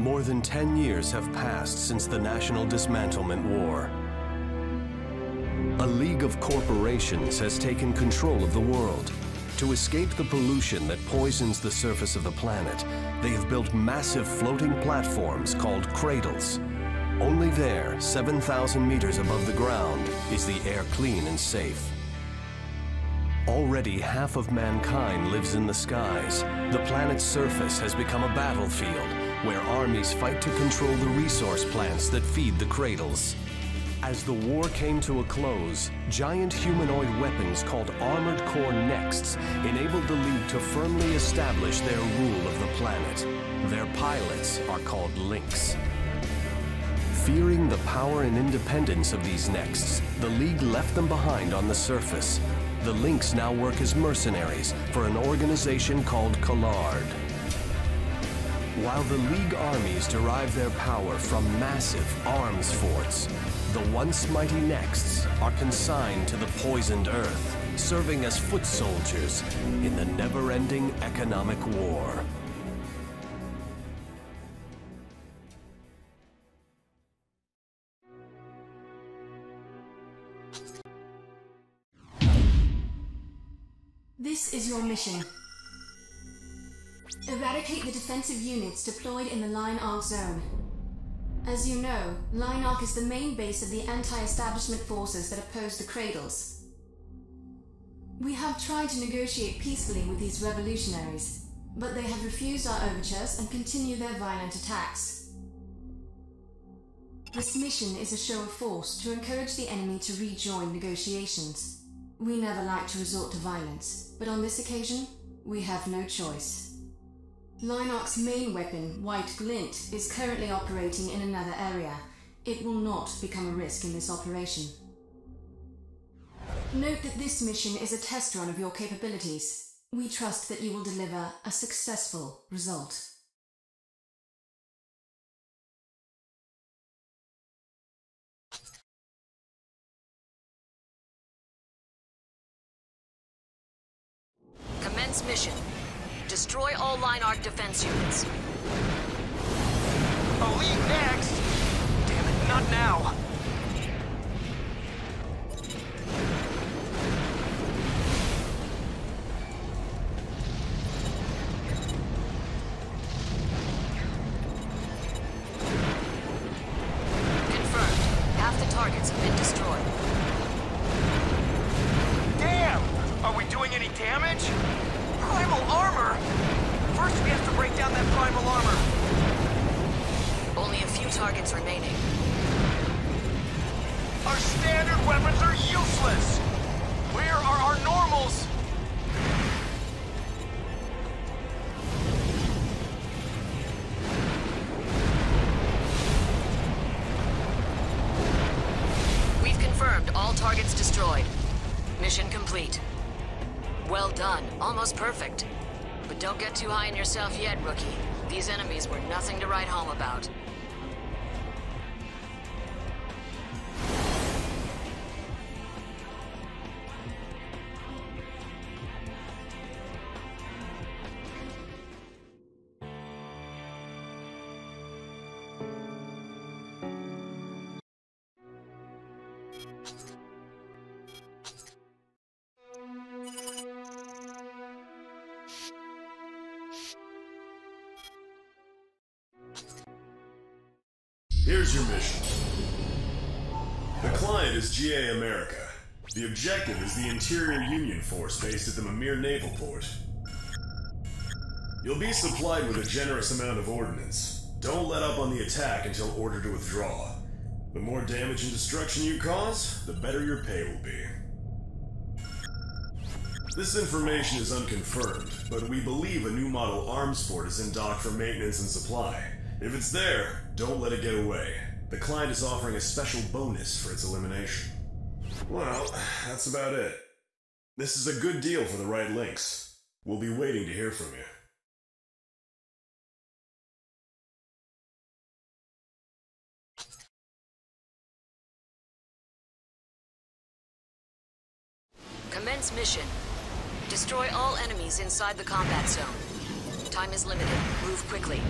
More than 10 years have passed since the National Dismantlement War. A league of corporations has taken control of the world. To escape the pollution that poisons the surface of the planet, they have built massive floating platforms called cradles. Only there, 7,000 meters above the ground, is the air clean and safe. Already half of mankind lives in the skies. The planet's surface has become a battlefield where armies fight to control the resource plants that feed the cradles. As the war came to a close, giant humanoid weapons called Armored Core Nexts enabled the League to firmly establish their rule of the planet. Their pilots are called Lynx. Fearing the power and independence of these Nexts, the League left them behind on the surface. The Lynx now work as mercenaries for an organization called Collared. While the League armies derive their power from massive arms forts, the once mighty Nexts are consigned to the poisoned earth, serving as foot soldiers in the never-ending economic war. This is your mission. Eradicate the defensive units deployed in the Line Ark zone. As you know, Line Ark is the main base of the anti-establishment forces that oppose the Cradles. We have tried to negotiate peacefully with these revolutionaries, but they have refused our overtures and continue their violent attacks. This mission is a show of force to encourage the enemy to rejoin negotiations. We never like to resort to violence, but on this occasion, we have no choice. Line main weapon, White Glint, is currently operating in another area. It will not become a risk in this operation. Note that this mission is a test run of your capabilities. We trust that you will deliver a successful result. Commence mission. Destroy all Line Ark defense units. Elite next! Damn it, not now! Confirmed. Half the targets have been destroyed. Damn! Are we doing any damage? Primal armor? First we have to break down that primal armor. Only a few targets remaining. Our standard weapons are useless! Where are our normals? Don't get too high on yourself yet, rookie. These enemies were nothing to write home about. Interior Union Force based at the Mimir Naval Port. You'll be supplied with a generous amount of ordnance. Don't let up on the attack until ordered to withdraw. The more damage and destruction you cause, the better your pay will be. This information is unconfirmed, but we believe a new model arms fort is in dock for maintenance and supply. If it's there, don't let it get away. The client is offering a special bonus for its elimination. Well, that's about it. This is a good deal for the right Lynx. We'll be waiting to hear from you. Commence mission. Destroy all enemies inside the combat zone. Time is limited. Move quickly.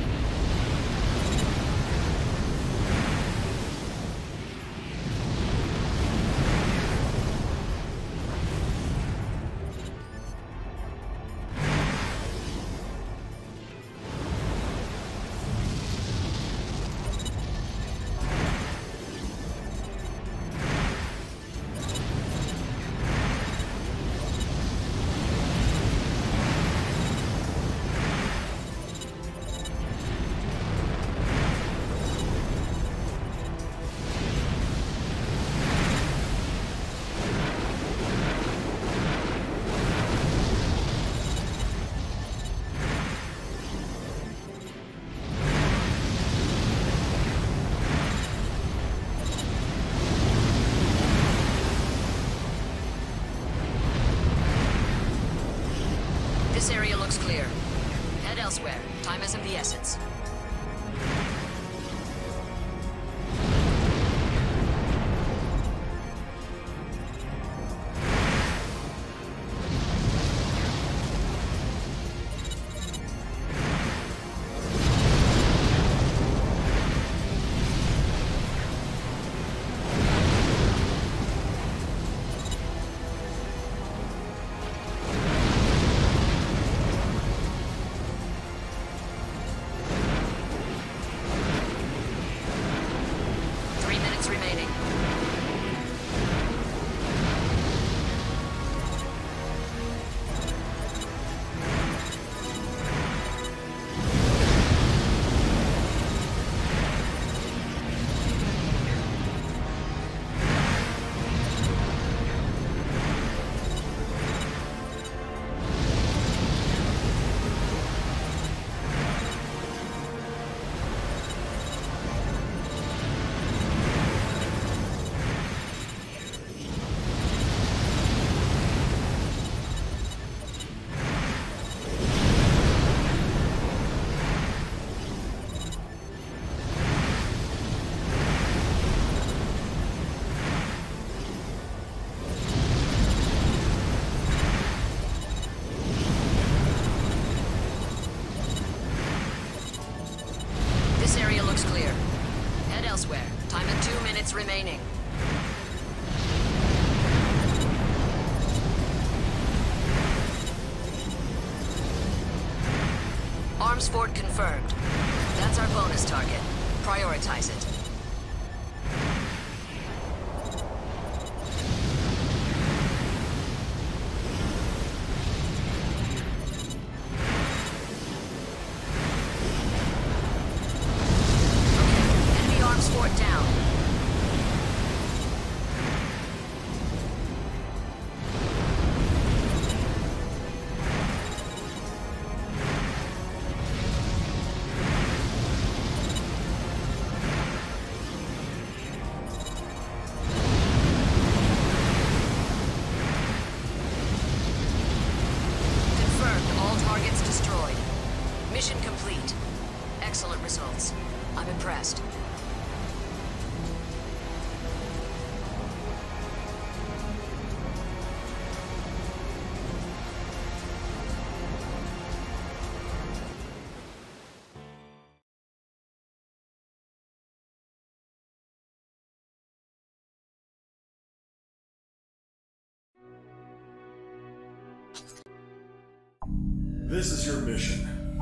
This is your mission.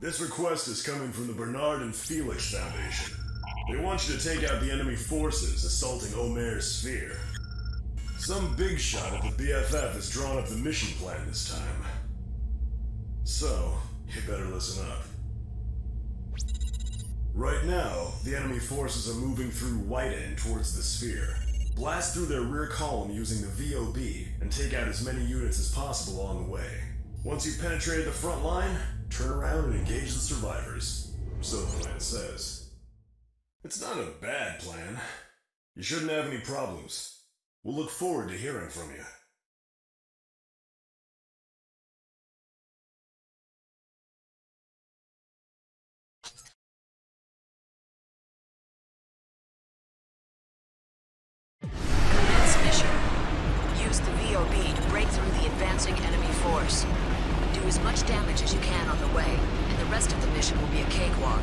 This request is coming from the Bernard and Felix Foundation. They want you to take out the enemy forces assaulting Omer's sphere. Some big shot at the BFF has drawn up the mission plan this time. So, you better listen up. Right now, the enemy forces are moving through White End towards the sphere. Blast through their rear column using the VOB and take out as many units as possible along the way. Once you've penetrated the front line, turn around and engage the survivors. So the plan says. It's not a bad plan. You shouldn't have any problems. We'll look forward to hearing from you. As you can on the way, and the rest of the mission will be a cakewalk.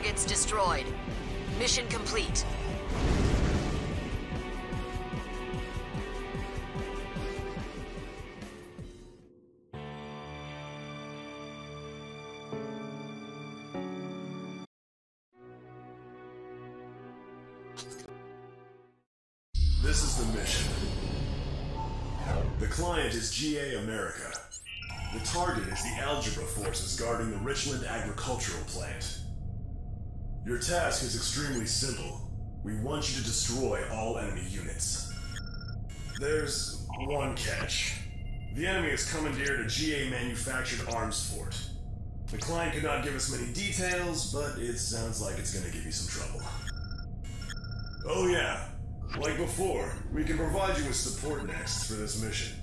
Targets destroyed. Mission complete. This is the mission. The client is GA America. The target is the Algebra forces guarding the Richland agricultural plant. Your task is extremely simple. We want you to destroy all enemy units. There's one catch. The enemy has commandeered a GA manufactured arms fort. The client could not give us many details, but it sounds like it's gonna give you some trouble. Oh yeah, like before, we can provide you with support next for this mission.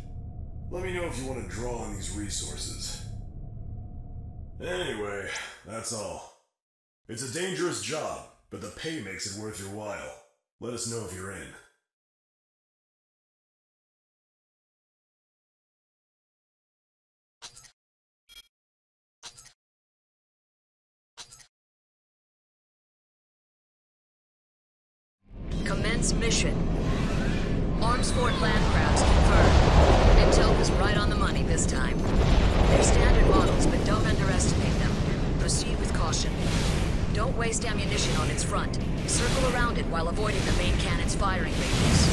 Let me know if you want to draw on these resources. Anyway, that's all. It's a dangerous job, but the pay makes it worth your while. Let us know if you're in. Commence mission. Arms Fort Landcrabs confirmed. Intel was right on the money this time. They're standard models, but don't underestimate them. Proceed with caution. Don't waste ammunition on its front. Circle around it while avoiding the main cannon's firing radius.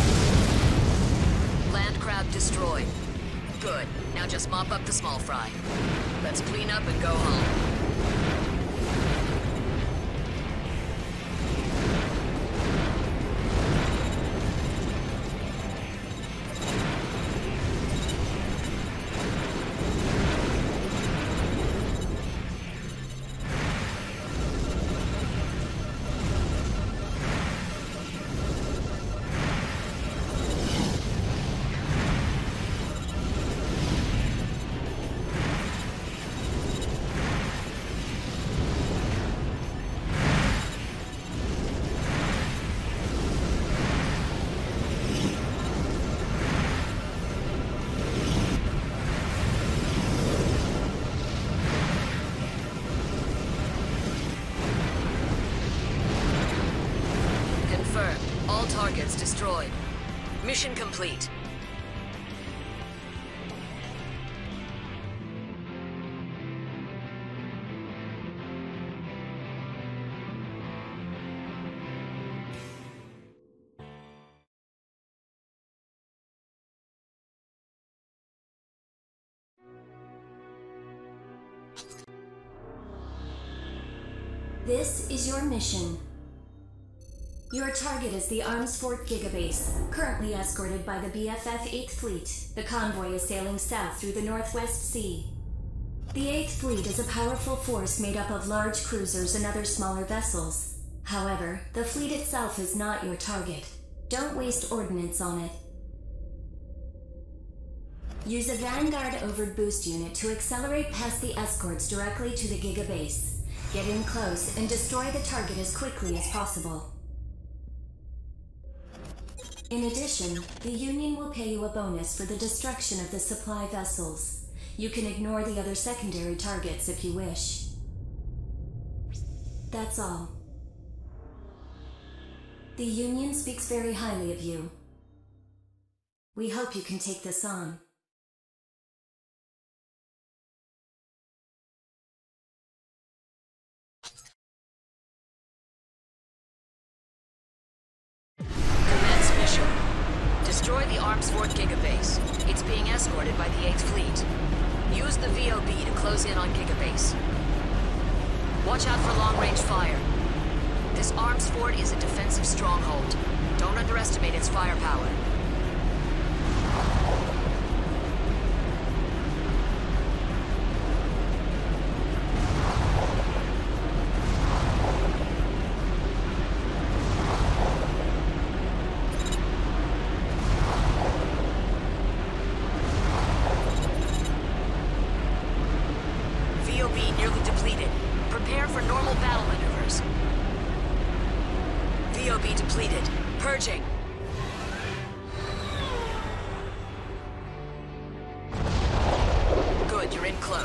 Landcrab destroyed. Good. Now just mop up the small fry. Let's clean up and go home. Complete. This is your mission. Your target is the Arms Fort Gigabase, currently escorted by the BFF 8th Fleet. The convoy is sailing south through the Northwest Sea. The 8th Fleet is a powerful force made up of large cruisers and other smaller vessels. However, the fleet itself is not your target. Don't waste ordnance on it. Use a Vanguard Overed Boost unit to accelerate past the escorts directly to the Gigabase. Get in close and destroy the target as quickly as possible. In addition, the Union will pay you a bonus for the destruction of the supply vessels. You can ignore the other secondary targets if you wish. That's all. The Union speaks very highly of you. We hope you can take this on. Destroy the Arms Fort Gigabase. It's being escorted by the 8th Fleet. Use the VOB to close in on Gigabase. Watch out for long-range fire. This Arms Fort is a defensive stronghold. Don't underestimate its firepower.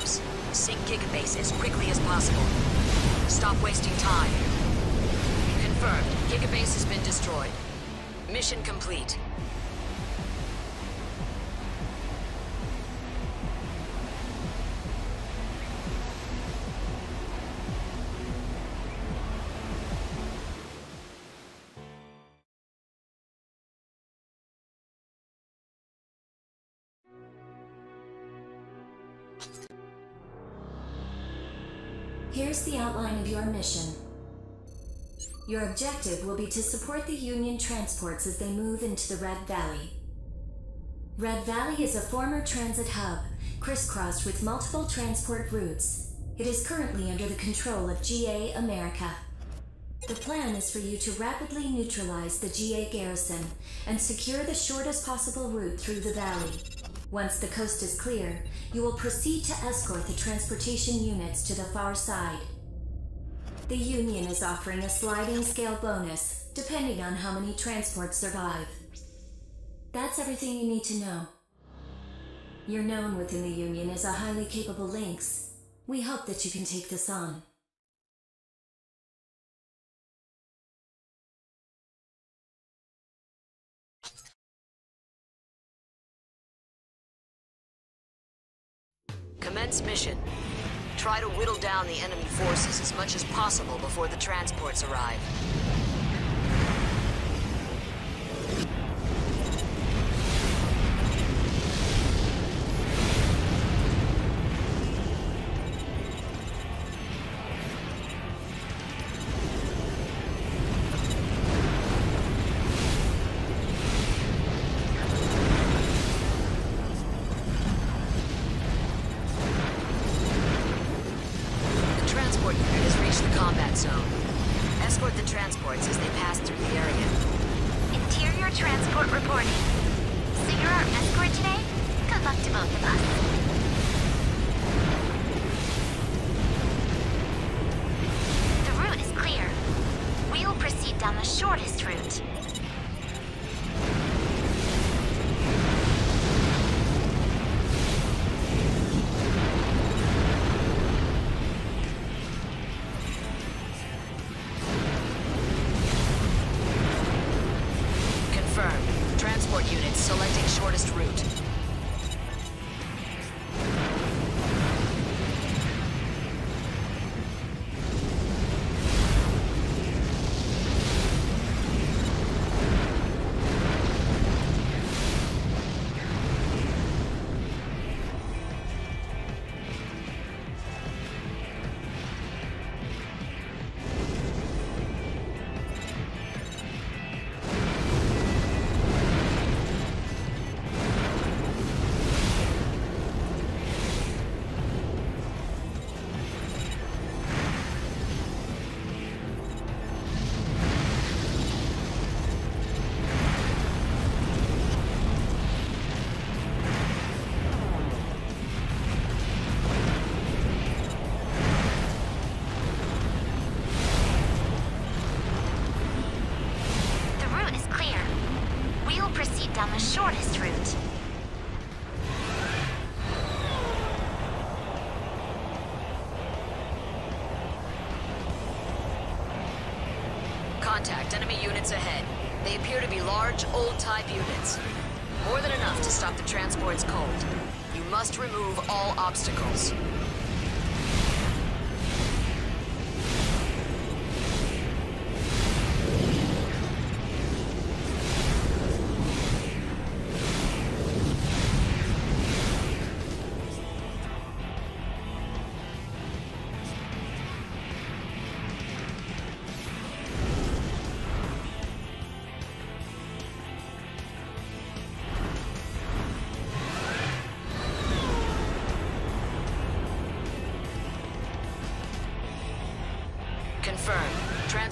Close. Sink Gigabase as quickly as possible. Stop wasting time. Confirmed. Gigabase has been destroyed. Mission complete. Mission. Your objective will be to support the Union transports as they move into the Red Valley. Red Valley is a former transit hub, crisscrossed with multiple transport routes. It is currently under the control of GA America. The plan is for you to rapidly neutralize the GA garrison and secure the shortest possible route through the valley. Once the coast is clear, you will proceed to escort the transportation units to the far side. The Union is offering a sliding scale bonus, depending on how many transports survive. That's everything you need to know. You're known within the Union as a highly capable Lynx. We hope that you can take this on. Commence mission. Try to whittle down the enemy forces as much as possible before the transports arrive.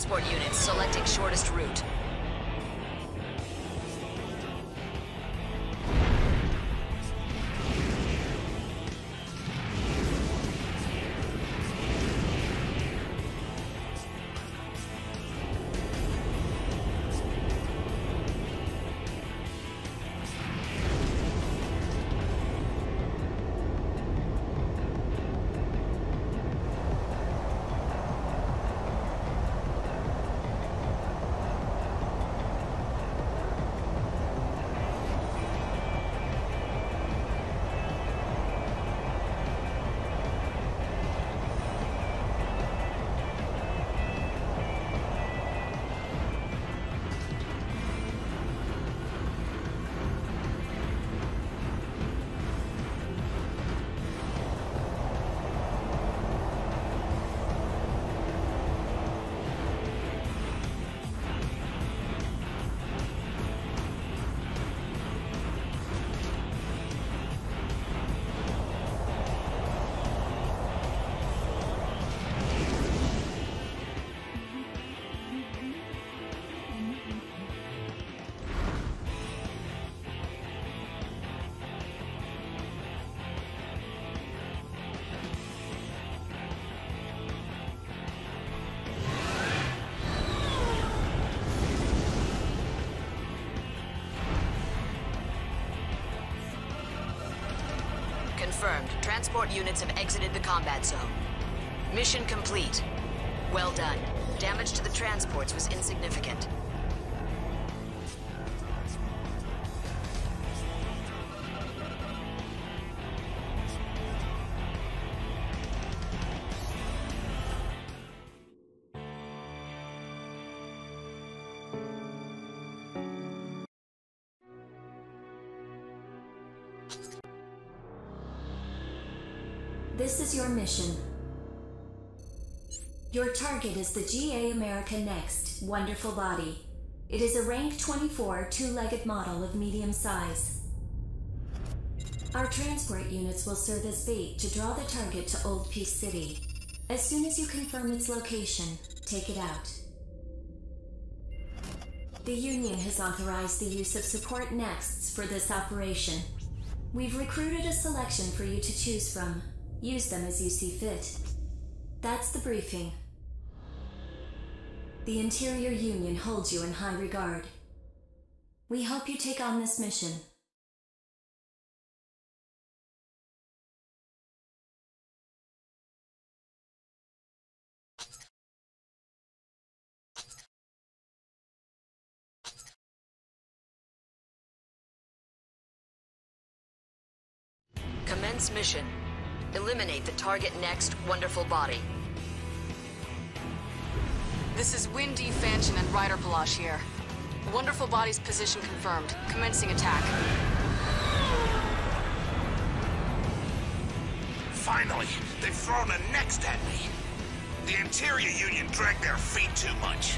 Transport units selecting shortest route. Transport units have exited the combat zone. Mission complete. Well done. Damage to the transports was insignificant. The GA America Next Wonderful Body. It is a rank 24 two legged model of medium size. Our transport units will serve as bait to draw the target to Old Peace City. As soon as you confirm its location, take it out. The Union has authorized the use of support nexts for this operation. We've recruited a selection for you to choose from. Use them as you see fit. That's the briefing. The Interior Union holds you in high regard. We hope you take on this mission. Commence mission. Eliminate the target next wonderful body. This is Wynne D. Fanchon, and Ryder Palash here. Wonderful Body's position confirmed. Commencing attack. Finally, they've thrown a next at me. The Interior Union dragged their feet too much.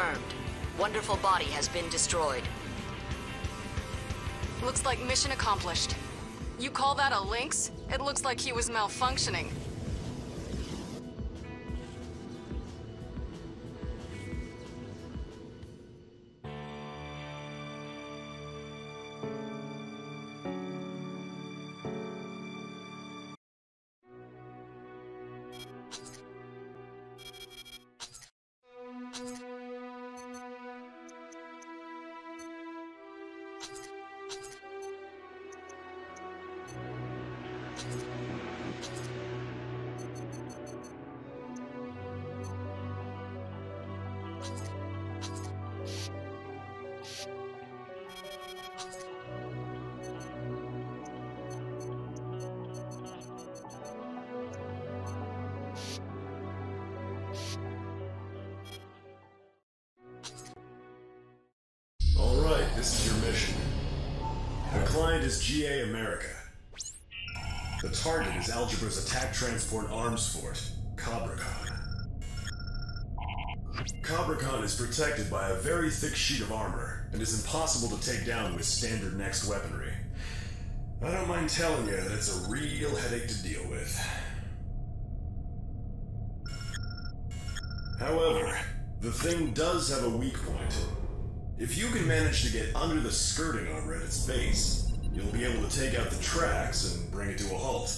Confirmed. Wonderful body has been destroyed. Looks like mission accomplished. You call that a lynx? It looks like he was malfunctioning. Thick sheet of armor and is impossible to take down with standard next weaponry. I don't mind telling you that it's a real headache to deal with. However, the thing does have a weak point. If you can manage to get under the skirting armor at its base, you'll be able to take out the tracks and bring it to a halt.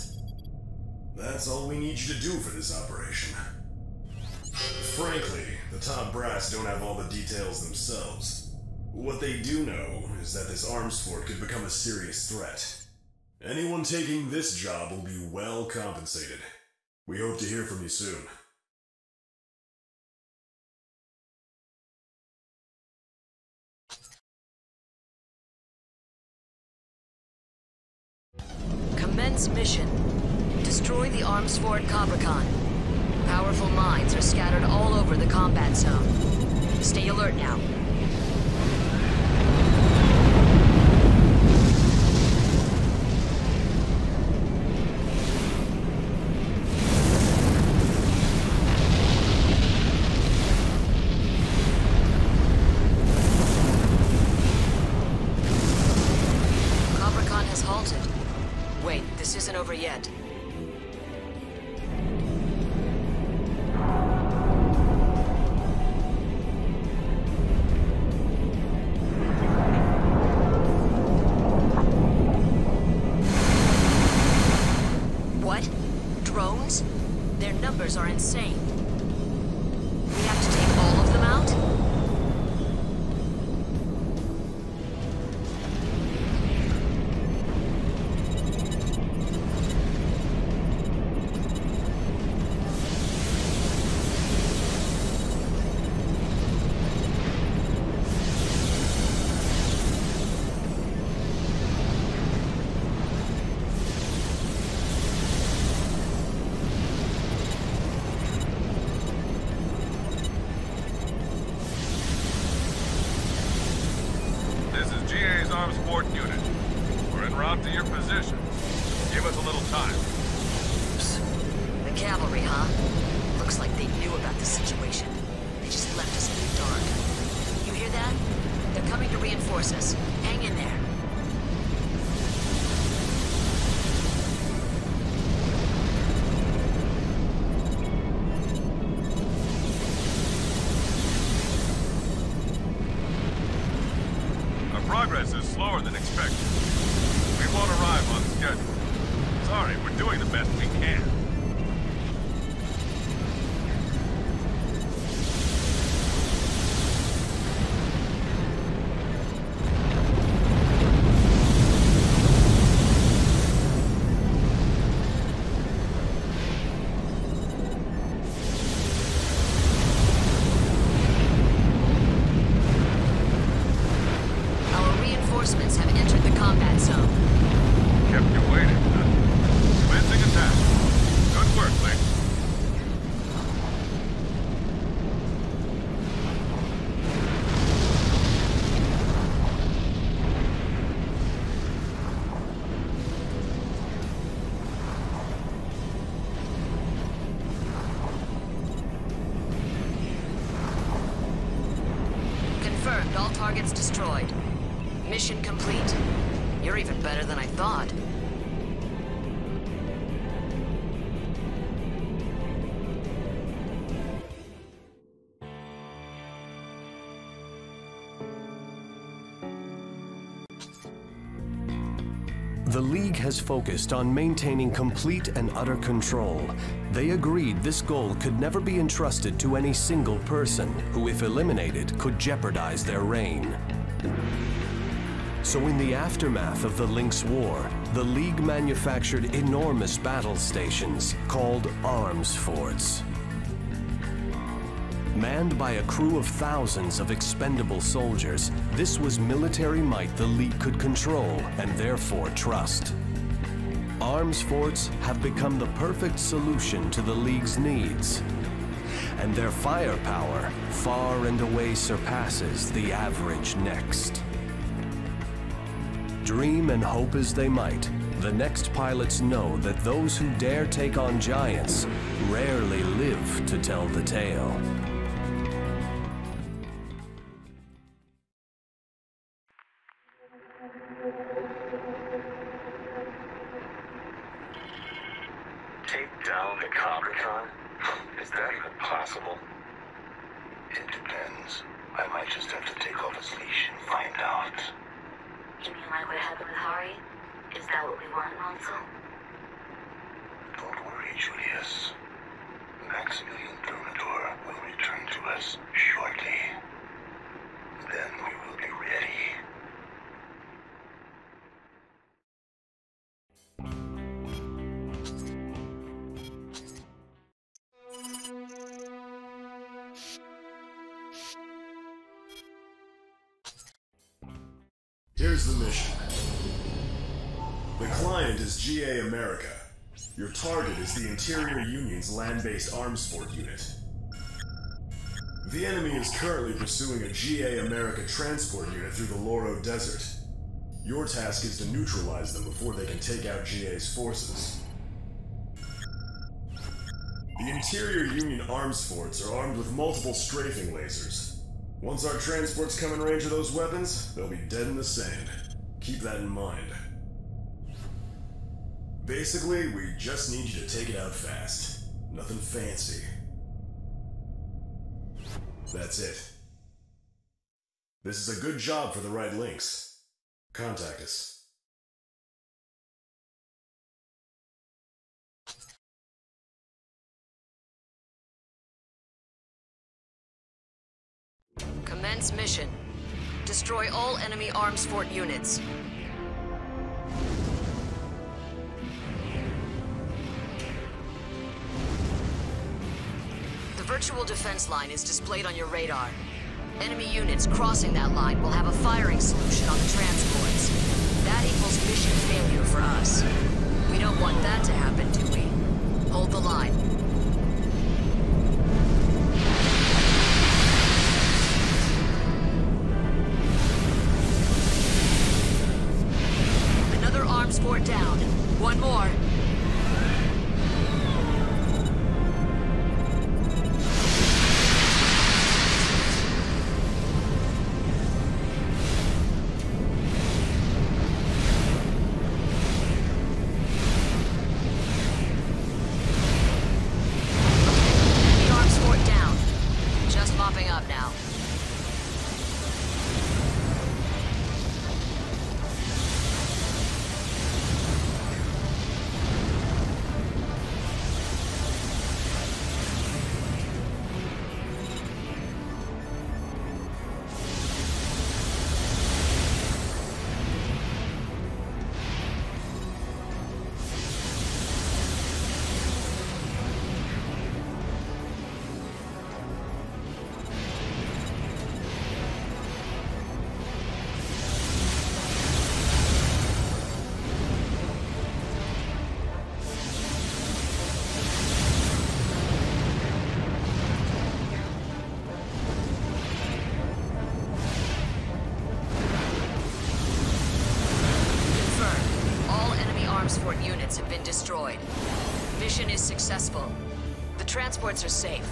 That's all we need you to do for this operation. Frankly, the top brass don't have all the details themselves. What they do know is that this arms fort could become a serious threat. Anyone taking this job will be well compensated. We hope to hear from you soon. Commence mission. Destroy the arms fort Cabracan. Powerful mines are scattered all over the combat zone. Stay alert now. Cabracan has halted. Wait, this isn't over yet. Has focused on maintaining complete and utter control. They agreed this goal could never be entrusted to any single person, who, if eliminated, could jeopardize their reign. So in the aftermath of the Lynx War, the League manufactured enormous battle stations called arms forts. Manned by a crew of thousands of expendable soldiers, this was military might the League could control and therefore trust. Arms forts have become the perfect solution to the League's needs. And their firepower far and away surpasses the average next. Dream and hope as they might, the next pilots know that those who dare take on giants rarely live to tell the tale. Interior Union's land-based arms fort unit. The enemy is currently pursuing a GA America transport unit through the Loro Desert. Your task is to neutralize them before they can take out GA's forces. The Interior Union arms forts are armed with multiple strafing lasers. Once our transports come in range of those weapons, they'll be dead in the sand. Keep that in mind. Basically, we just need you to take it out fast. Nothing fancy. That's it. This is a good job for the right Lynx. Contact us. Commence mission. Destroy all enemy arms fort units. Virtual defense line is displayed on your radar. Enemy units crossing that line will have a firing solution on the transports. That equals mission failure are safe.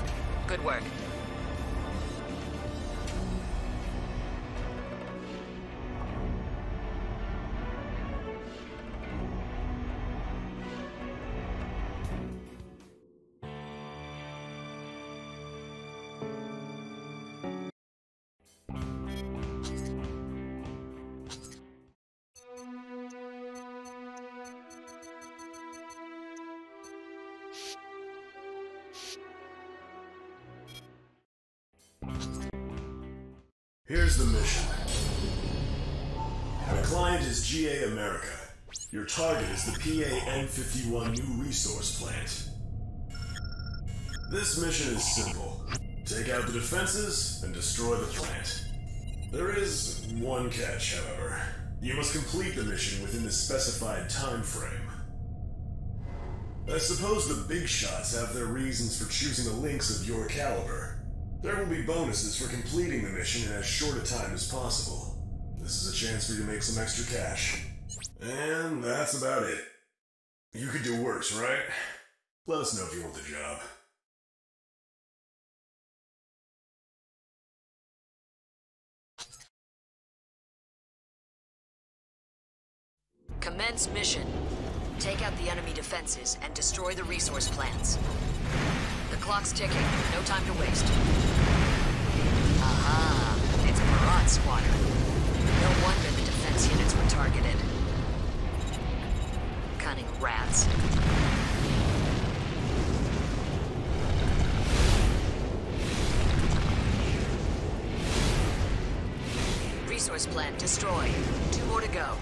Here's the mission. The client is GA America. Your target is the PA-N51 New Resource Plant. This mission is simple. Take out the defenses and destroy the plant. There is one catch, however. You must complete the mission within the specified time frame. I suppose the big shots have their reasons for choosing the Lynx of your caliber. There will be bonuses for completing the mission in as short a time as possible. This is a chance for you to make some extra cash. And that's about it. You could do worse, right? Let us know if you want the job. Commence mission. Take out the enemy defenses and destroy the resource plants. Clock's ticking. No time to waste. Aha! It's a Marat squatter. No wonder the defense units were targeted. Cunning rats. Resource plant destroyed. Two more to go.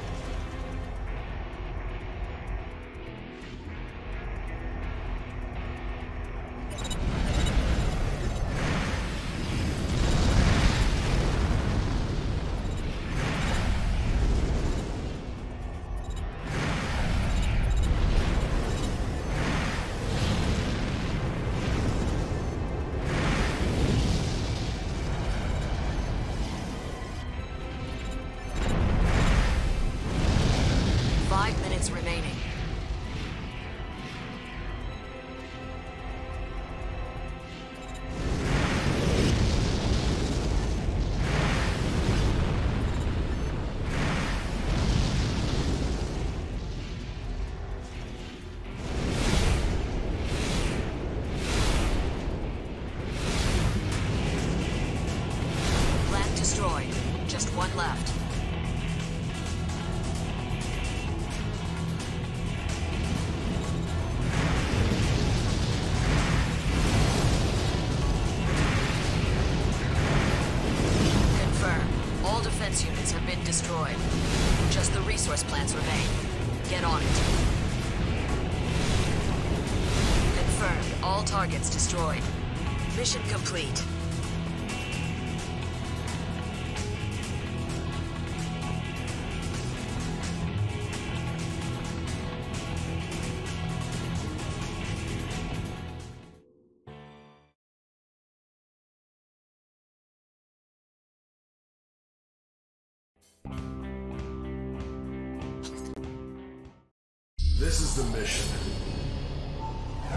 The mission.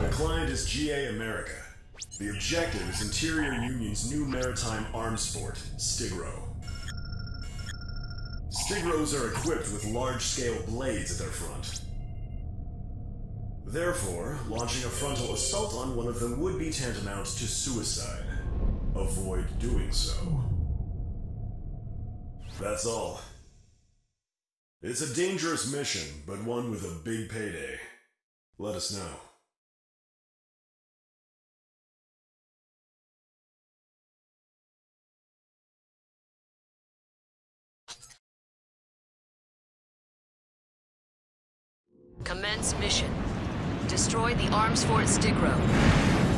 The client is GA America. The objective is Interior Union's new maritime arms fort, Stigro. Stigros are equipped with large-scale blades at their front. Therefore, launching a frontal assault on one of them would be tantamount to suicide. Avoid doing so. That's all. It's a dangerous mission, but one with a big payday. Let us know. Commence mission. Destroy the arms fort Stigro.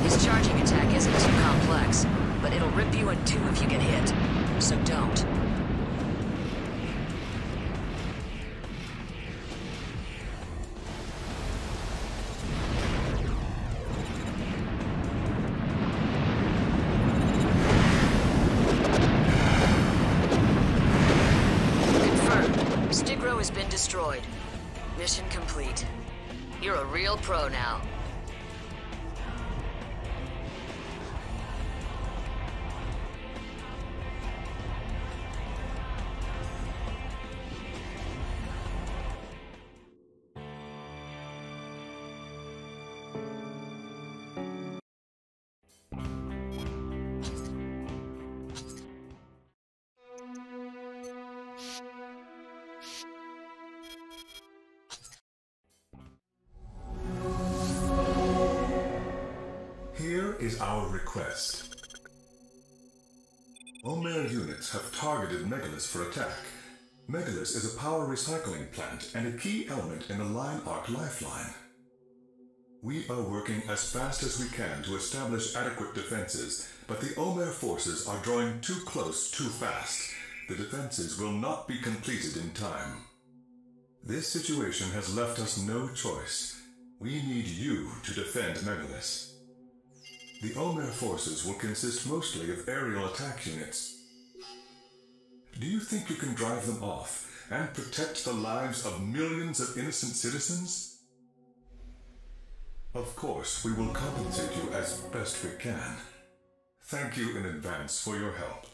His charging attack isn't too complex, but it'll rip you in two if you get hit. So don't. Megalis for attack. Megalis is a power recycling plant and a key element in the Line Ark lifeline. We are working as fast as we can to establish adequate defenses, but the Omer forces are drawing too close too fast. The defenses will not be completed in time. This situation has left us no choice. We need you to defend Megalis. The Omer forces will consist mostly of aerial attack units. Do you think you can drive them off and protect the lives of millions of innocent citizens? Of course, we will compensate you as best we can. Thank you in advance for your help.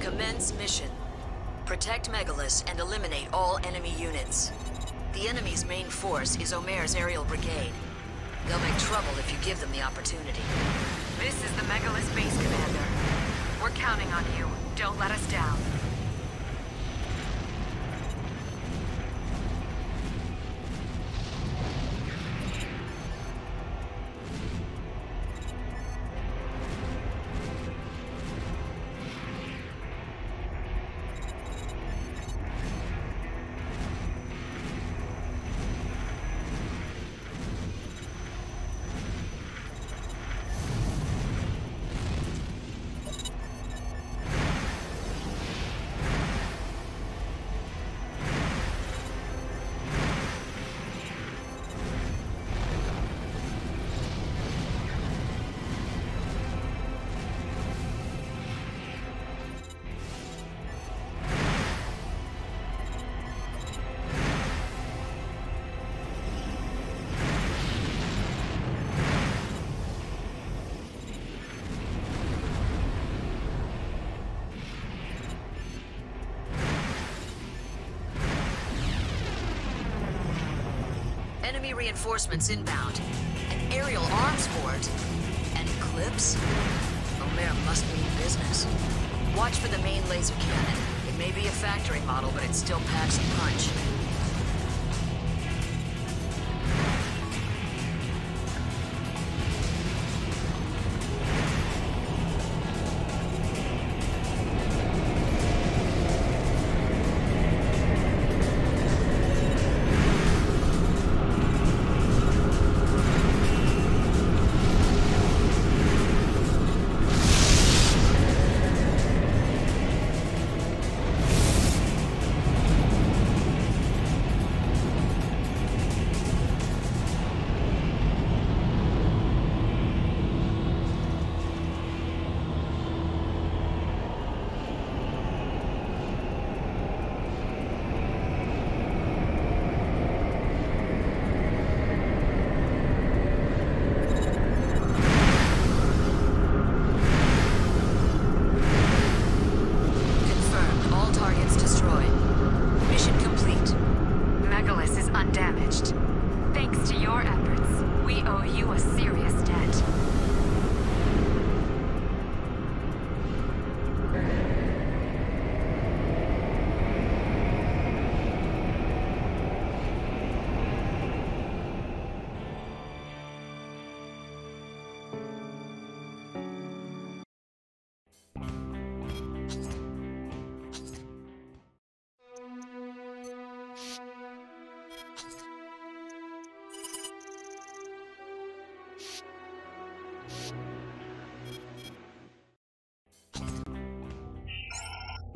Commence mission. Protect Megalis and eliminate all enemy units. The enemy's main force is Omer's aerial brigade. They'll make trouble if you give them the opportunity. This is the Megalis base, Commander. We're counting on you. Don't let us down. Enemy reinforcements inbound. An aerial arms fort. An eclipse? Omer must mean business. Watch for the main laser cannon. It may be a factory model, but it still packs a punch.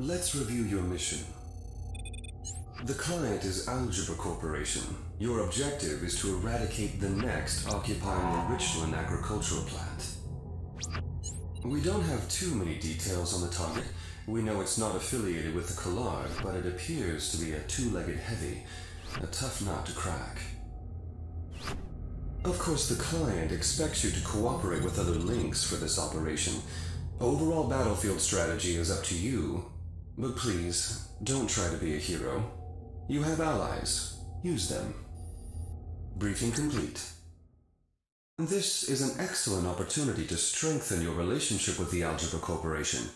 Let's review your mission. The client is Algebra Corporation. Your objective is to eradicate the next occupying the Richland agricultural plant. We don't have too many details on the target. We know it's not affiliated with the Collared, but it appears to be a two-legged heavy, a tough nut to crack. Of course, the client expects you to cooperate with other Lynx for this operation. Overall battlefield strategy is up to you, but please, don't try to be a hero. You have allies. Use them. Briefing complete. This is an excellent opportunity to strengthen your relationship with the Algebra Corporation.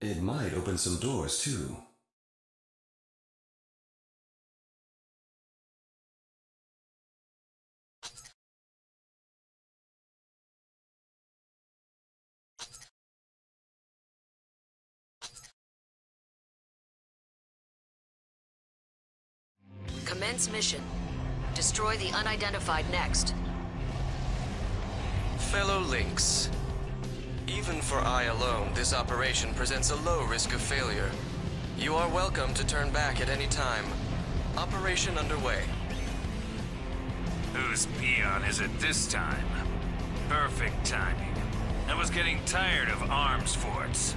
It might open some doors, too. Commence mission. Destroy the unidentified next. Fellow Lynx, even for I alone, this operation presents a low risk of failure. You are welcome to turn back at any time. Operation underway. Whose peon is it this time? Perfect timing. I was getting tired of arms forts.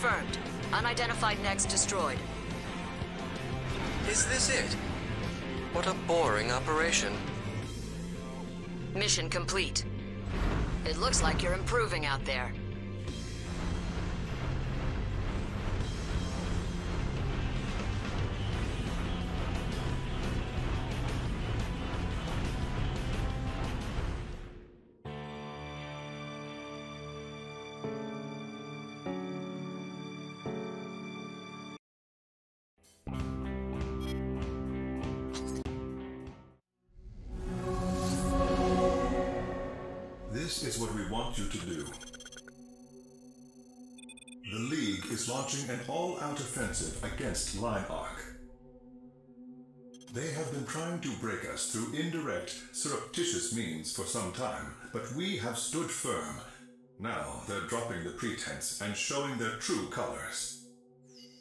Confirmed. Unidentified next destroyed. Is this it? What a boring operation. Mission complete. It looks like you're improving out there. Offensive against Line They have been trying to break us through indirect, surreptitious means for some time, but we have stood firm. Now they're dropping the pretense and showing their true colors.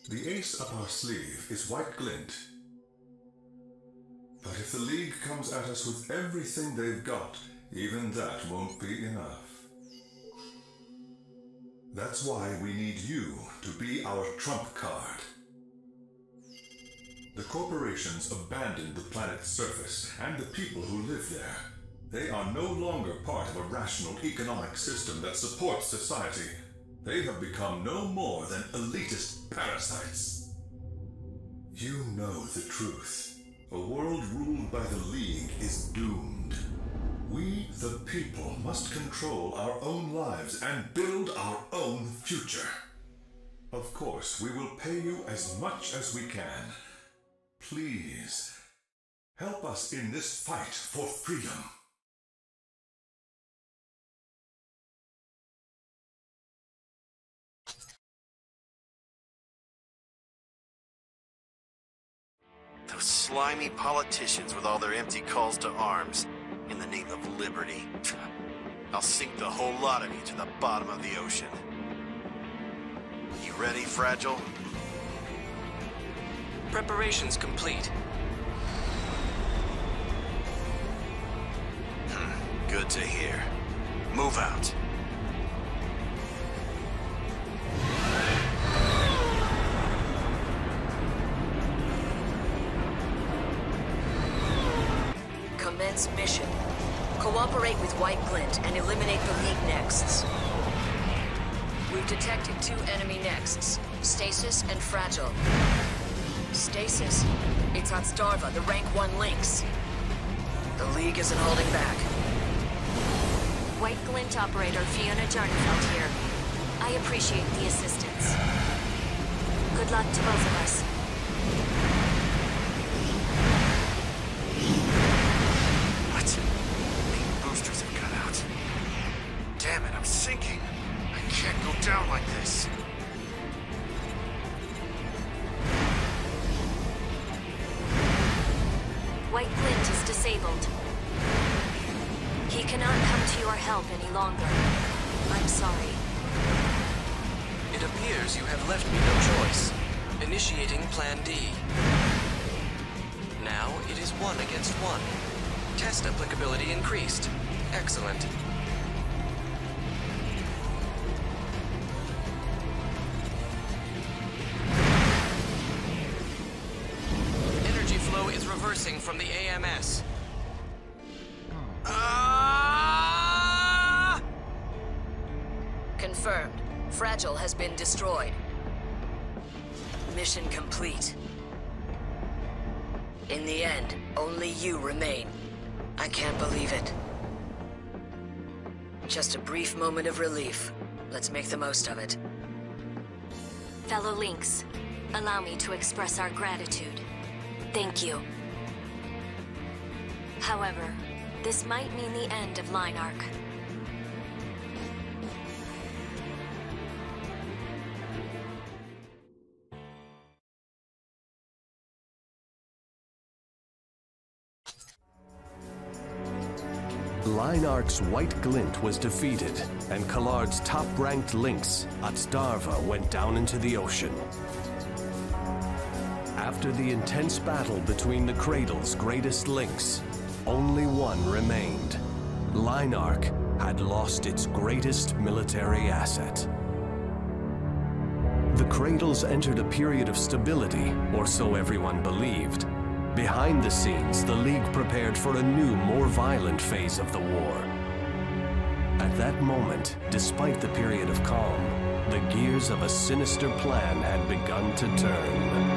The ace up our sleeve is White Glint. But if the League comes at us with everything they've got, even that won't be enough. That's why we need you to be our trump card. The corporations abandoned the planet's surface and the people who live there. They are no longer part of a rational economic system that supports society. They have become no more than elitist parasites. You know the truth. A world ruled by the League is doomed. We, the people, must control our own lives and build our own future. Of course, we will pay you as much as we can. Please, help us in this fight for freedom. Those slimy politicians with all their empty calls to arms in the name of liberty. I'll sink the whole lot of you to the bottom of the ocean. You ready, Fragile? Preparations complete. Hmm, good to hear. Move out. Commence mission. Cooperate with White Glint and eliminate the League Nexts. We've detected two enemy Nexts, Stasis and Fragile. Stasis? It's on Starva, the rank 1 Lynx. The League isn't holding back. White Glint operator Fiona Jarnefeld here. I appreciate the assistance. Good luck to both of us. Plan D. Now it is one against one. Test applicability increased. Excellent. Energy flow is reversing from the AMS. Confirmed. Fragile has been destroyed. Mission complete. In the end, only you remain. I can't believe it. Just a brief moment of relief. Let's make the most of it. Fellow Lynx, allow me to express our gratitude. Thank you. However, this might mean the end of Line Ark. Line Ark's White Glint was defeated, and Collared's top-ranked Lynx, Ottsdarva, went down into the ocean. After the intense battle between the Cradle's greatest Lynx, only one remained. Linarch had lost its greatest military asset. The Cradles entered a period of stability, or so everyone believed. Behind the scenes, the League prepared for a new, more violent phase of the war. At that moment, despite the period of calm, the gears of a sinister plan had begun to turn.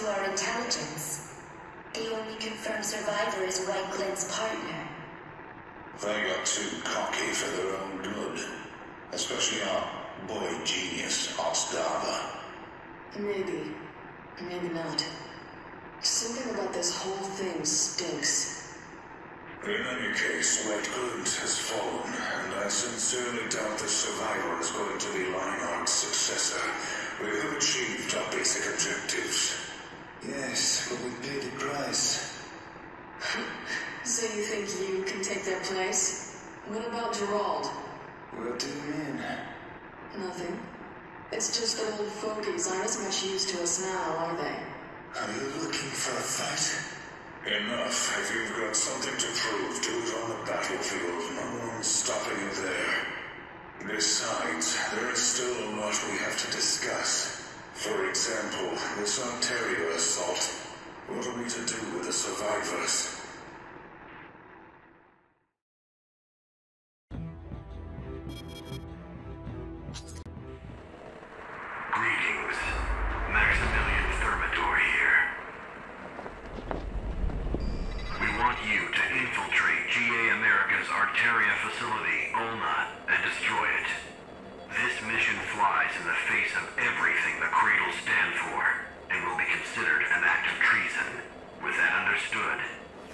to our intelligence. The only confirmed survivor is White partner. They got too cocky for their own good. Especially our boy genius, Ottsdarva. Maybe. Maybe not. Something about this whole thing stinks. In any case, White Glint has fallen, and I sincerely doubt the survivor is going to be Lionheart's successor. We have achieved our basic objectives. Yes, but we paid the price. so you think you can take their place? What about Gerald? What do you mean? Nothing. It's just the old fogies aren't as much use to us now, are they? Are you looking for a fight? Enough. If you've got something to prove, do it on the battlefield. No one's stopping you there. Besides, there is still a lot we have to discuss. For example, this Ontario assault. What are we to do with the survivors? Greetings. Maximilian This mission flies in the face of everything the Cradles stand for, and will be considered an act of treason. With that understood,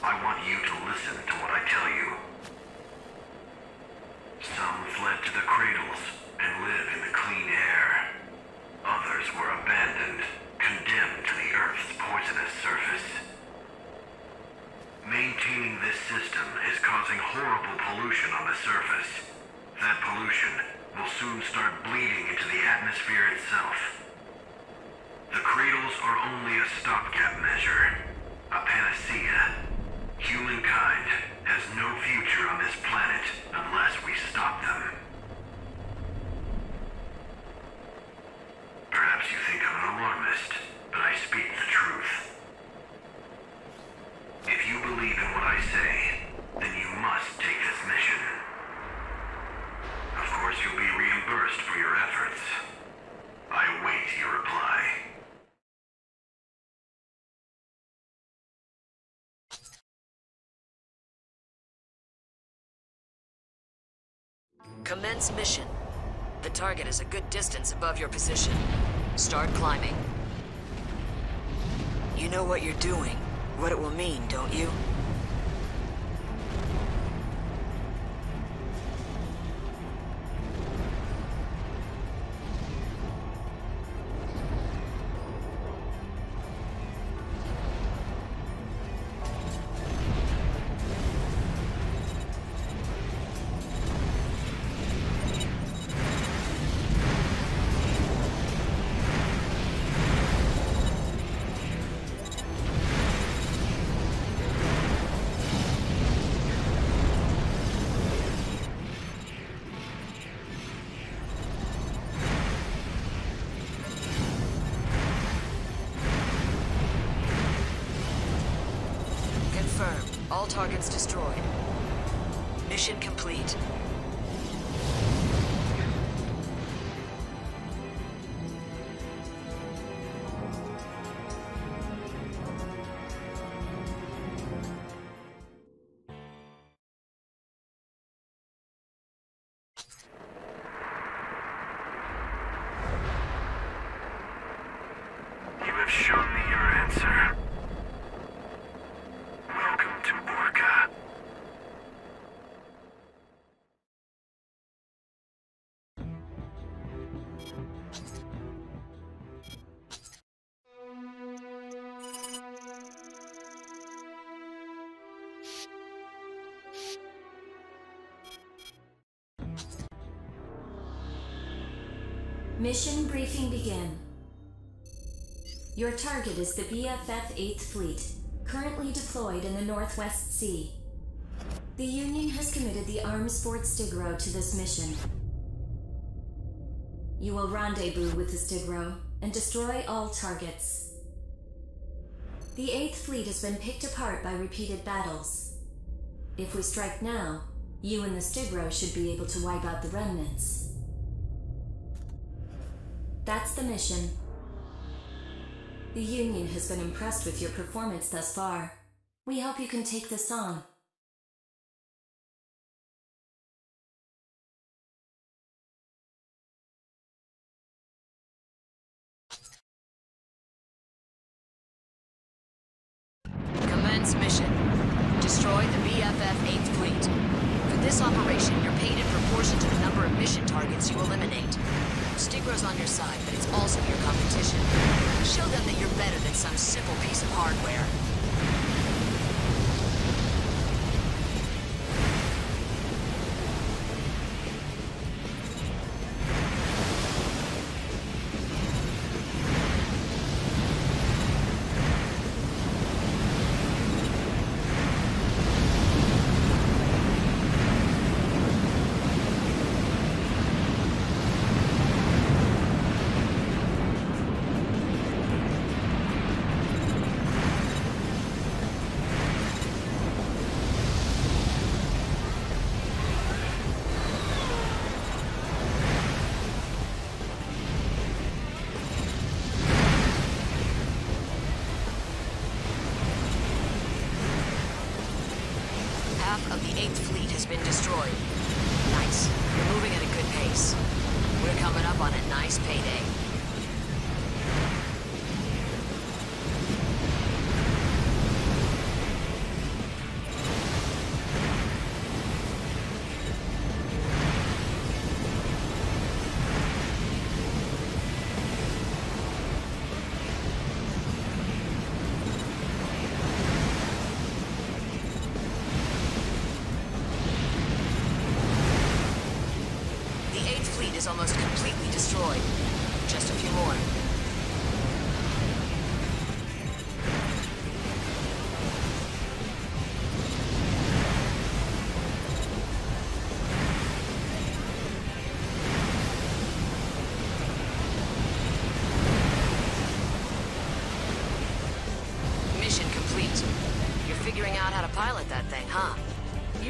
I want you to listen to what I tell you. Some fled to the Cradles and live in the clean air. Others were abandoned, condemned to the Earth's poisonous surface. Maintaining this system is causing horrible pollution on the surface. That pollution will soon start bleeding into the atmosphere itself. The cradles are only a stopgap measure, a panacea. Humankind has no future on this planet unless we stop them. Perhaps you think I'm an alarmist, but I speak the truth. If you believe in what I say, then you must take this mission. Of course, you'll be reimbursed for your efforts. I await your reply. Commence mission. The target is a good distance above your position. Start climbing. You know what you're doing, what it will mean, don't you? All targets destroyed. Mission complete. Mission briefing begin. Your target is the BFF 8th Fleet, currently deployed in the Northwest Sea. The Union has committed the arms Fort Stigro to this mission. You will rendezvous with the Stigro and destroy all targets. The 8th Fleet has been picked apart by repeated battles. If we strike now, you and the Stigro should be able to wipe out the remnants. That's the mission. The Union has been impressed with your performance thus far. We hope you can take this on.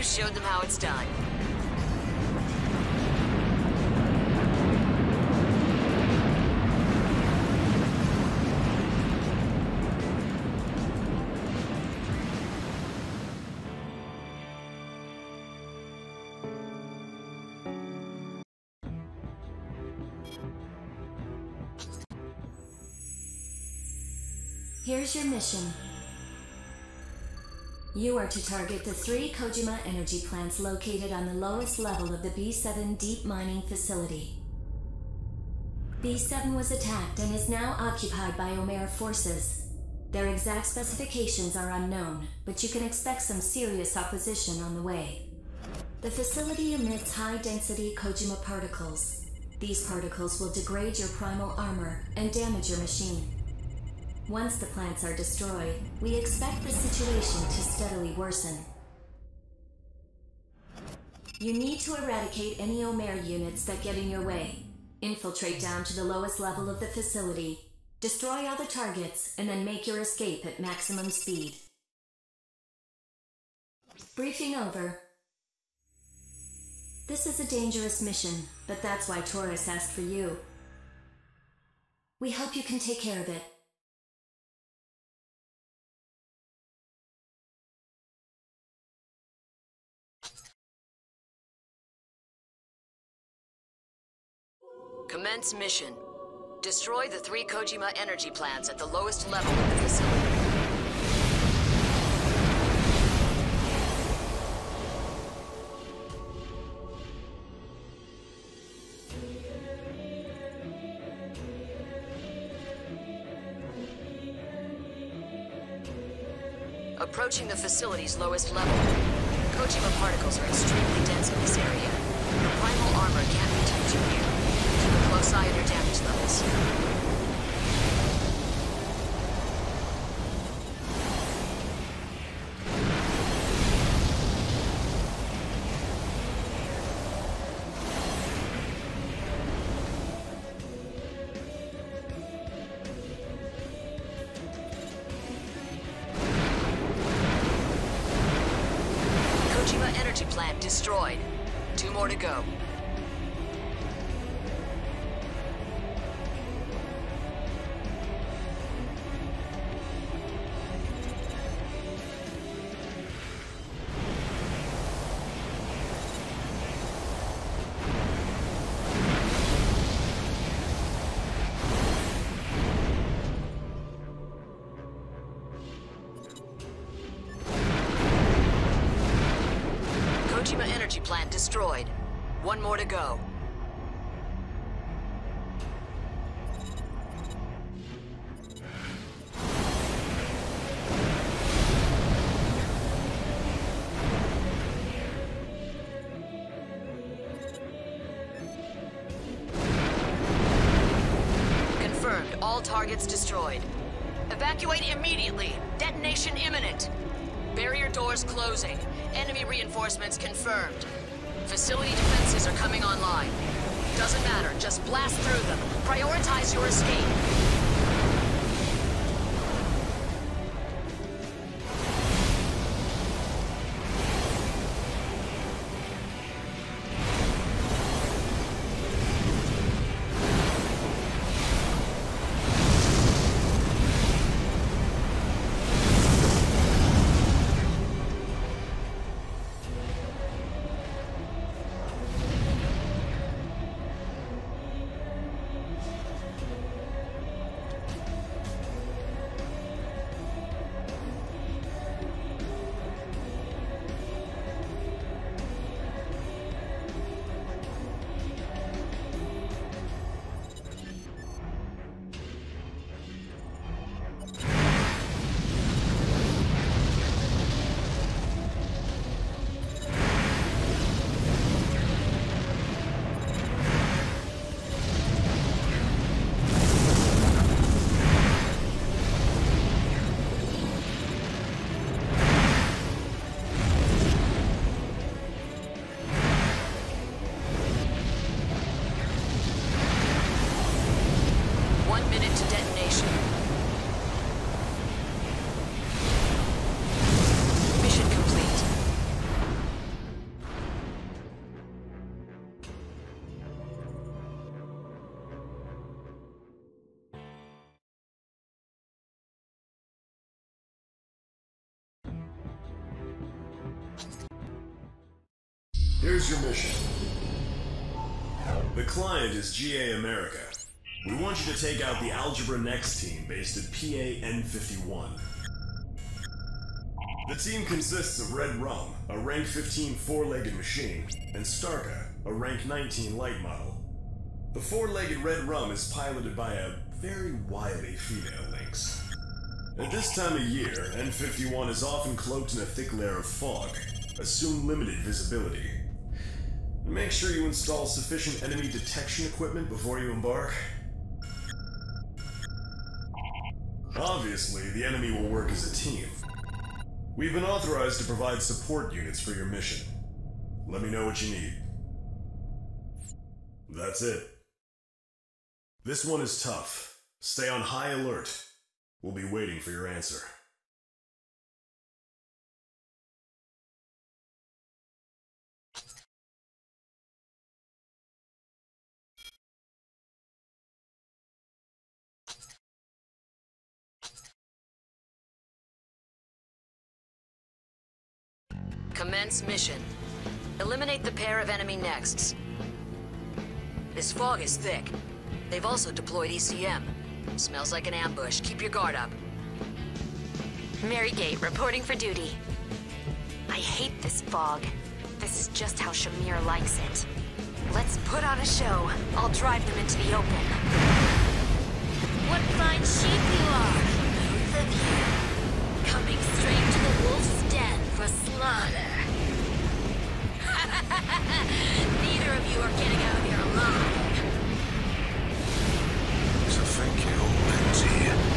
Showed them how it's done. Here's your mission. You are to target the three Kojima energy plants located on the lowest level of the B7 deep mining facility. B7 was attacked and is now occupied by Omer forces. Their exact specifications are unknown, but you can expect some serious opposition on the way. The facility emits high density Kojima particles. These particles will degrade your primal armor and damage your machine. Once the plants are destroyed, we expect the situation to steadily worsen. You need to eradicate any Omer units that get in your way. Infiltrate down to the lowest level of the facility, destroy all the targets, and then make your escape at maximum speed. Briefing over. This is a dangerous mission, but that's why Taurus asked for you. We hope you can take care of it. Commence mission. Destroy the three Kojima energy plants at the lowest level of the facility. Approaching the facility's lowest level. Kojima particles are extremely dense in this area. Your primal armor can't protect you eye on your damage levels. Doors closing. Enemy reinforcements confirmed. Facility defenses are coming online. Doesn't matter, just blast through them. Prioritize your escape. Here's your mission. The client is GA America. We want you to take out the Algebra Next team based at PA-N51. The team consists of Red Rum, a rank 15 four-legged machine, and Starka, a rank 19 light model. The four-legged Red Rum is piloted by a very wily female lynx. At this time of year, N51 is often cloaked in a thick layer of fog, assume limited visibility. Make sure you install sufficient enemy detection equipment before you embark. Obviously, the enemy will work as a team. We've been authorized to provide support units for your mission. Let me know what you need. That's it. This one is tough. Stay on high alert. We'll be waiting for your answer. Commence mission. Eliminate the pair of enemy nexts. This fog is thick. They've also deployed ECM. Smells like an ambush. Keep your guard up. Mary Gate reporting for duty. I hate this fog. This is just how Shamir likes it. Let's put on a show. I'll drive them into the open. What fine sheep you are, both of you. Coming straight to the wolf's den for slaughter. Neither of you are getting out of here alive. So thank you, Lindsay. Typical.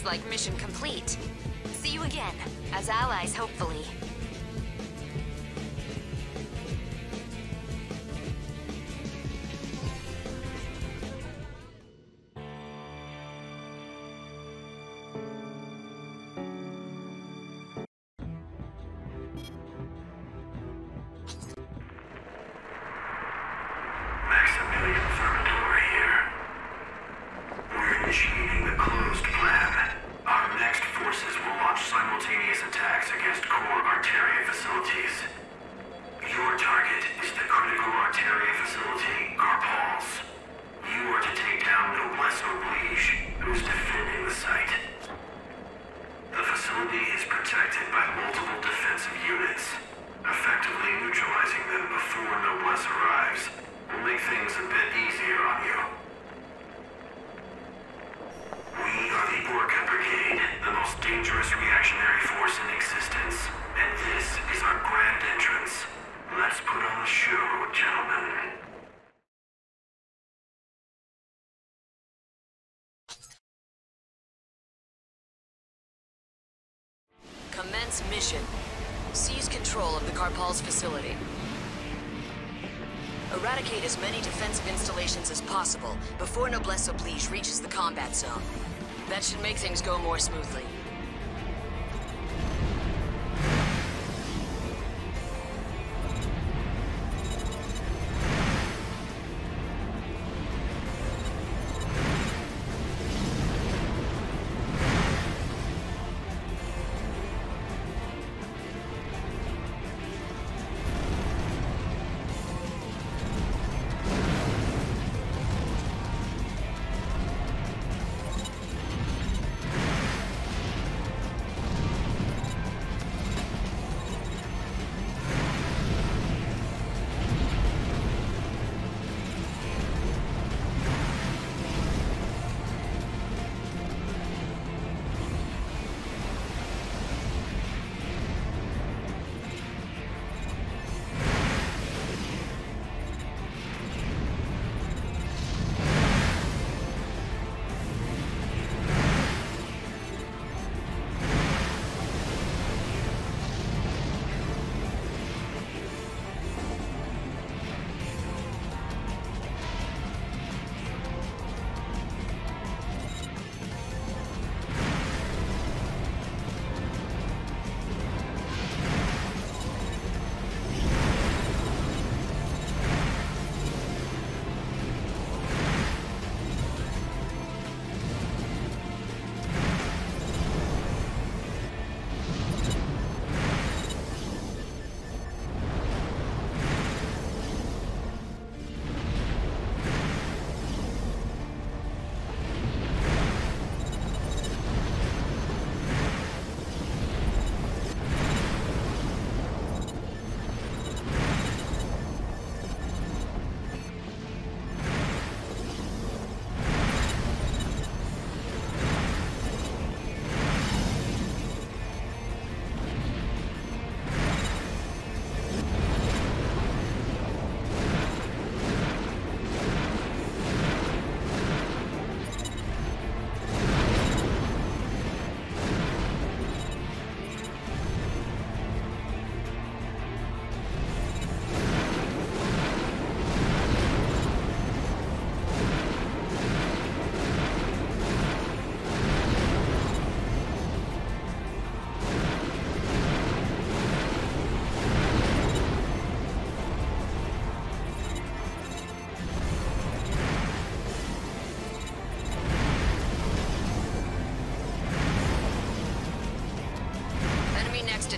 Looks like mission complete. See you again, as allies, hopefully. Mission. Seize control of the Carpals facility. Eradicate as many defensive installations as possible before Noblesse Oblige reaches the combat zone. That should make things go more smoothly.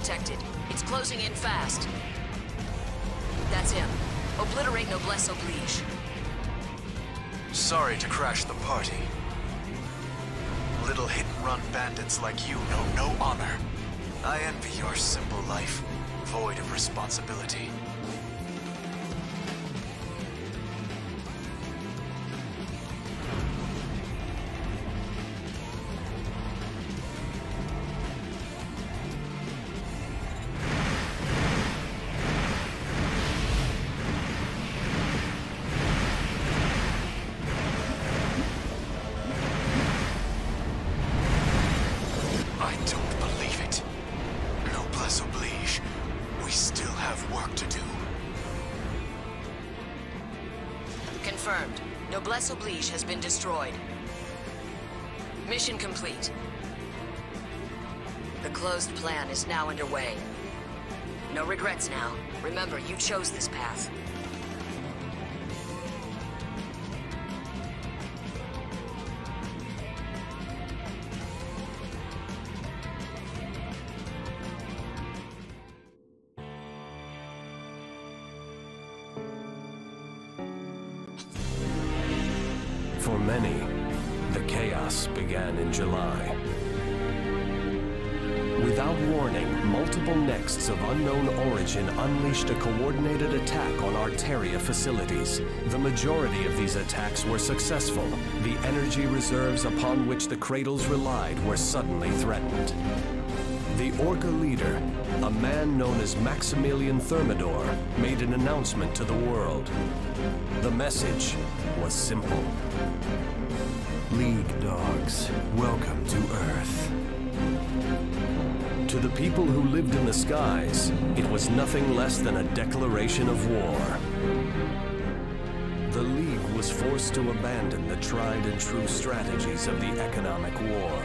Detected. It's closing in fast. That's him. Obliterate Noblesse Oblige. Sorry to crash the party. Little hit-and-run bandits like you know no honor. I envy your simple life, void of responsibility. Confirmed. Noblesse Oblige has been destroyed. Mission complete. The closed plan is now underway. No regrets now. Remember, you chose this path. A coordinated attack on Arteria facilities. The majority of these attacks were successful. The energy reserves upon which the Cradles relied were suddenly threatened. The Orca leader, a man known as Maximilian Thermidor, made an announcement to the world. The message was simple. League dogs, welcome to Earth. To the people who lived in the skies, it was nothing less than a declaration of war. The League was forced to abandon the tried and true strategies of the economic war.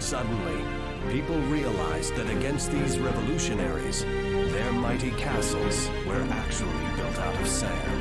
Suddenly, people realized that against these revolutionaries, their mighty castles were actually built out of sand.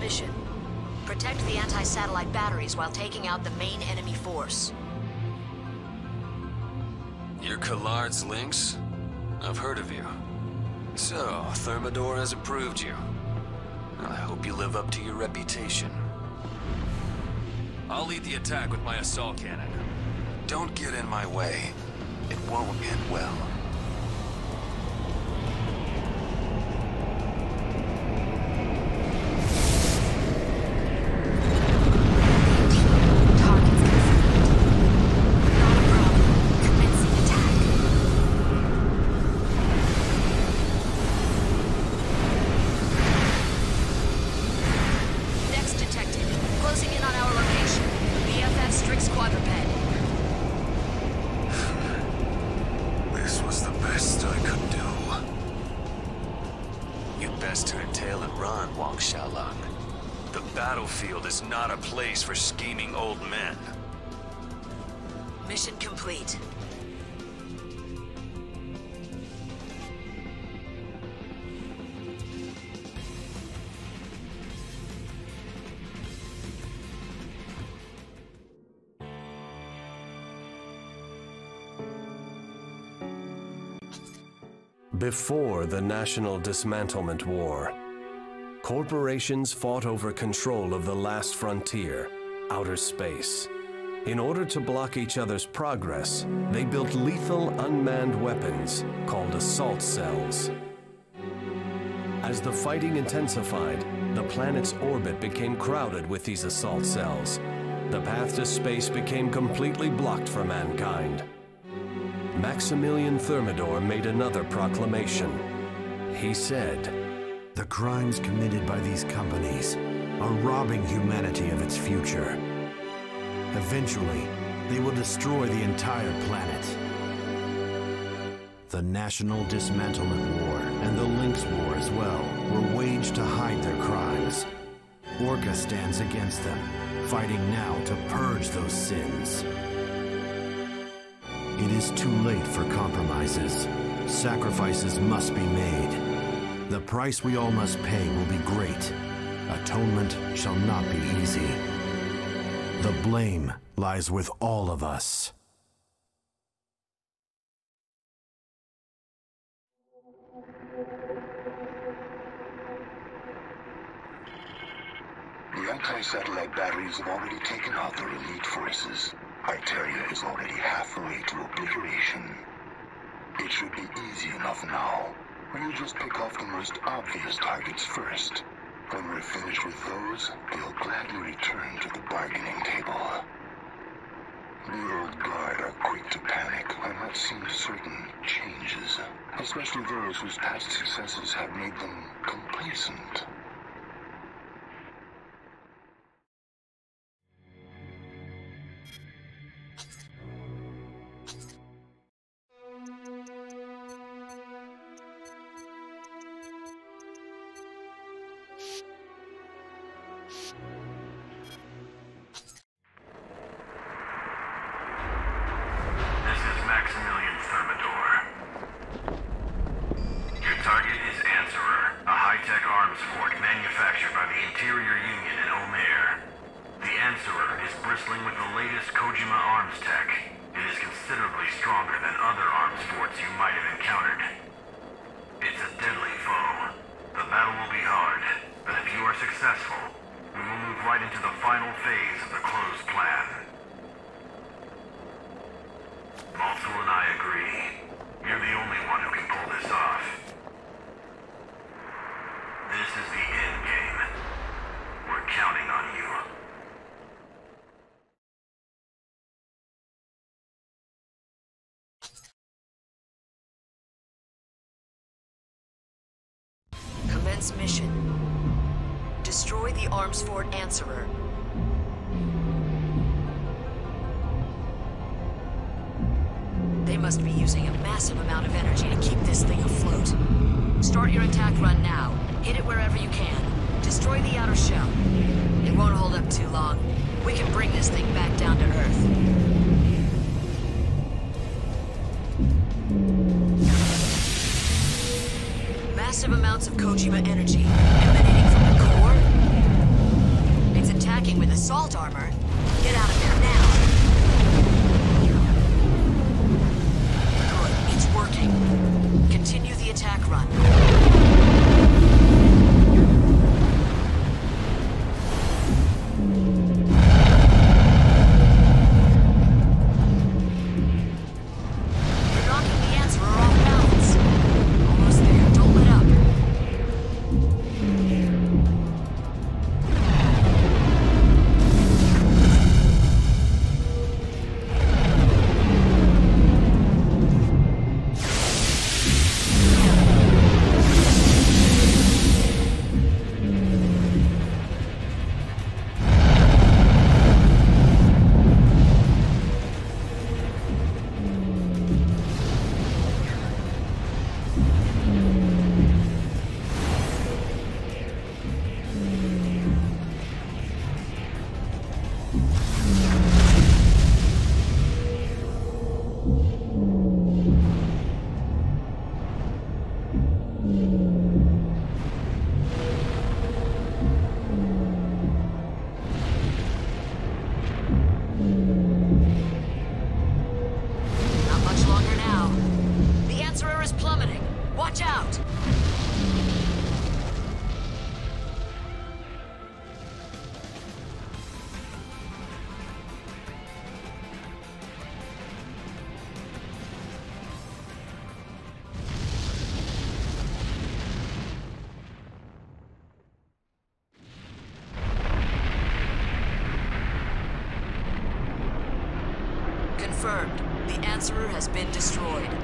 Mission. Protect the anti-satellite batteries while taking out the main enemy force. You're Collared's Lynx? I've heard of you. So, Thermidor has approved you. I hope you live up to your reputation. I'll lead the attack with my assault cannon. Don't get in my way. It won't end well. Before the National Dismantlement War, corporations fought over control of the last frontier, outer space. In order to block each other's progress, they built lethal unmanned weapons called assault cells. As the fighting intensified, the planet's orbit became crowded with these assault cells. The path to space became completely blocked for mankind. Maximilian Thermidor made another proclamation. He said, The crimes committed by these companies are robbing humanity of its future. Eventually, they will destroy the entire planet. The National Dismantlement War and the Lynx War as well were waged to hide their crimes. Orca stands against them, fighting now to purge those sins. It is too late for compromises. Sacrifices must be made. The price we all must pay will be great. Atonement shall not be easy. The blame lies with all of us. The anti-satellite batteries have already taken out their elite forces. Arteria is already halfway to obliteration. It should be easy enough now. We'll just pick off the most obvious targets first. When we're finished with those, they'll gladly return to the bargaining table. The old guard are quick to panic when what seems certain changes, especially those whose past successes have made them complacent. Answerer has been destroyed.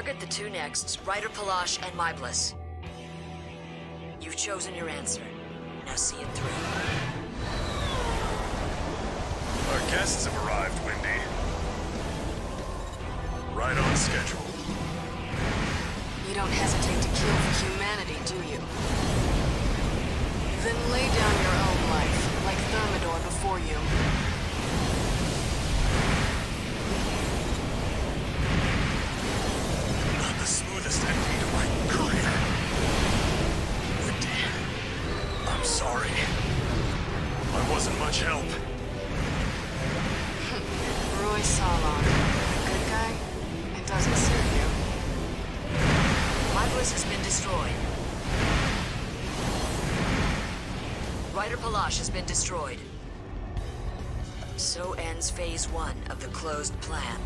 Target the two nexts, Ryder Palash and Myblis. You've chosen your answer. Now see it through. Our guests have arrived, Wendy. Right on schedule. You don't hesitate to kill for humanity, do you? Then lay down your own life, like Thermidor before you. Much help. Roy Salon. Good guy? It doesn't suit you. Myblis has been destroyed. Ryder Palash has been destroyed. So ends phase one of the closed plan.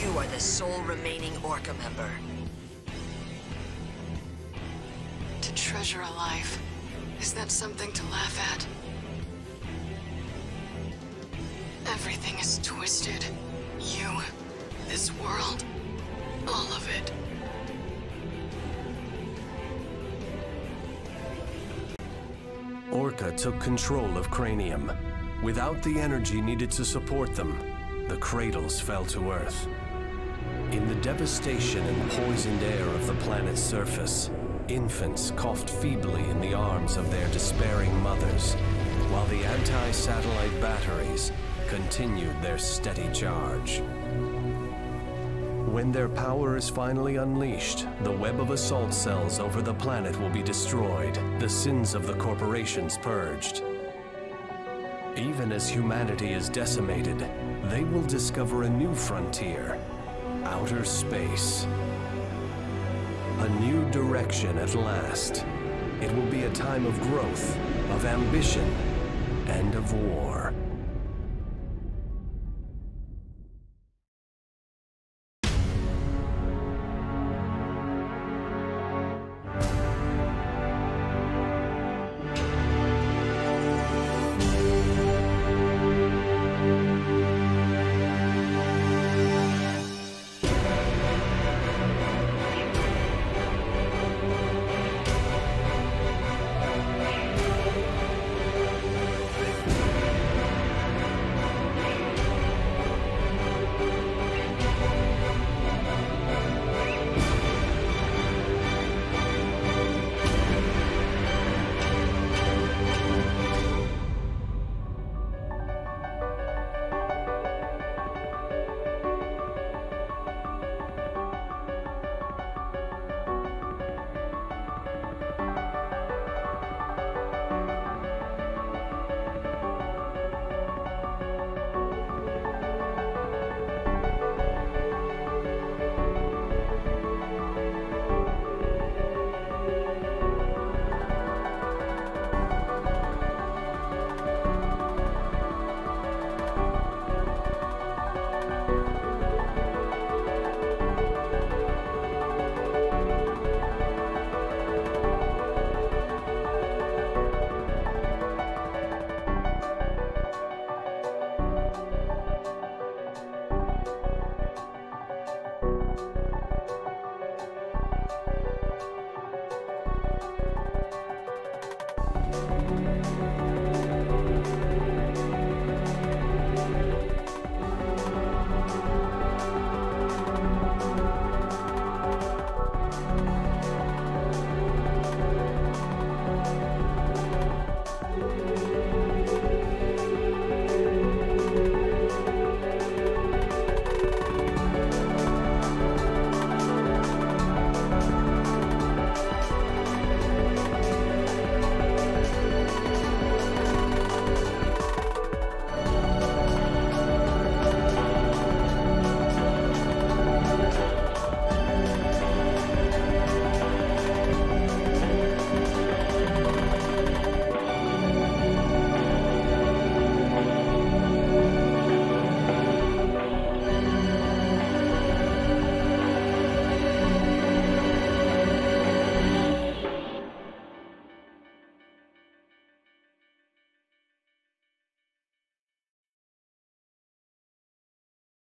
You are the sole remaining Orca member. To treasure a life. Is that something to laugh at? Twisted. You, this world, all of it. Orca took control of Cranium. Without the energy needed to support them, the cradles fell to Earth. In the devastation and poisoned air of the planet's surface, infants coughed feebly in the arms of their despairing mothers, while the anti-satellite batteries continued their steady charge. When their power is finally unleashed, the web of assault cells over the planet will be destroyed, the sins of the corporations purged. Even as humanity is decimated, they will discover a new frontier outer space. A new direction at last. It will be a time of growth, of ambition, and of war.